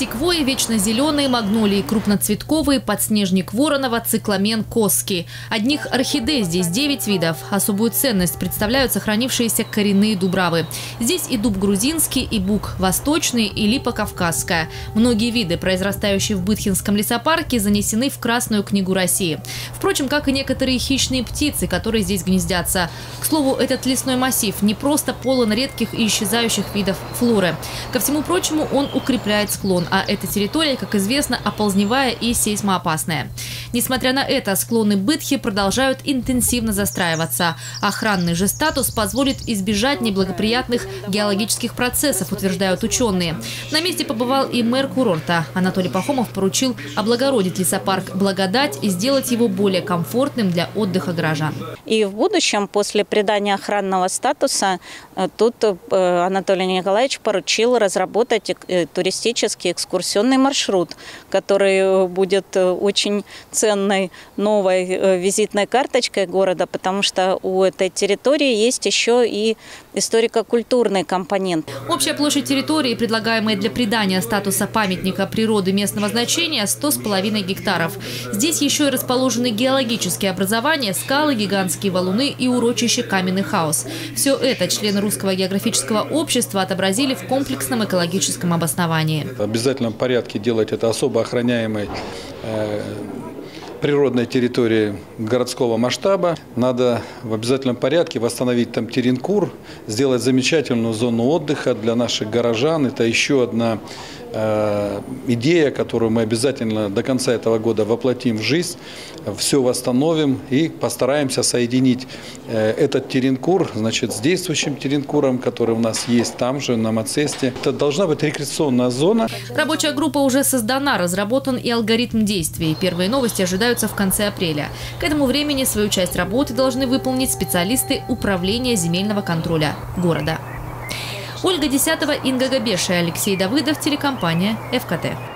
Секвои, вечно зеленые, магнолии, крупноцветковые, подснежник Воронова, цикламен Коски. Одних орхидей здесь 9 видов. Особую ценность представляют сохранившиеся коренные дубравы. Здесь и дуб грузинский, и бук восточный, и липа кавказская. Многие виды, произрастающие в Бытхинском лесопарке, занесены в Красную книгу России. Впрочем, как и некоторые хищные птицы, которые здесь гнездятся. К слову, этот лесной массив не просто полон редких и исчезающих видов флоры. Ко всему прочему, он укрепляет склон, а эта территория, как известно, оползневая и сейсмоопасная. Несмотря на это, склоны Бытхи продолжают интенсивно застраиваться. Охранный же статус позволит избежать неблагоприятных геологических процессов, утверждают ученые. На месте побывал и мэр курорта. Анатолий Пахомов поручил облагородить лесопарк «Благодать» и сделать его более комфортным для отдыха горожан. И в будущем, после придания охранного статуса, э, тут э, Анатолий Николаевич поручил разработать э, туристический экскурсионный маршрут, который будет очень ценной новой э, визитной карточкой города, потому что у этой территории есть еще и историко-культурный компонент. Общая площадь территории, предлагаемая для придания статуса памятника природы местного значения, 100,5 гектаров. Здесь еще и расположены геологические образования, скалы, гигантские валуны и урочище Каменный хаос. Все это члены Русского географического общества отобразили в комплексном экологическом обосновании. В обязательном порядке делать это особо охраняемой э, природной территории городского масштаба. Надо в обязательном порядке восстановить там Теренкур, сделать замечательную зону отдыха для наших горожан. Это еще одна Э, идея, которую мы обязательно до конца этого года воплотим в жизнь, все восстановим и постараемся соединить э, этот теренкур значит, с действующим теренкуром, который у нас есть там же, на Мацесте. Это должна быть рекреационная зона. Рабочая группа уже создана, разработан и алгоритм действий. Первые новости ожидаются в конце апреля. К этому времени свою часть работы должны выполнить специалисты Управления земельного контроля города. Ольга Десятого, Инга Габеша, Алексей Давыдов, телекомпания «ФКТ».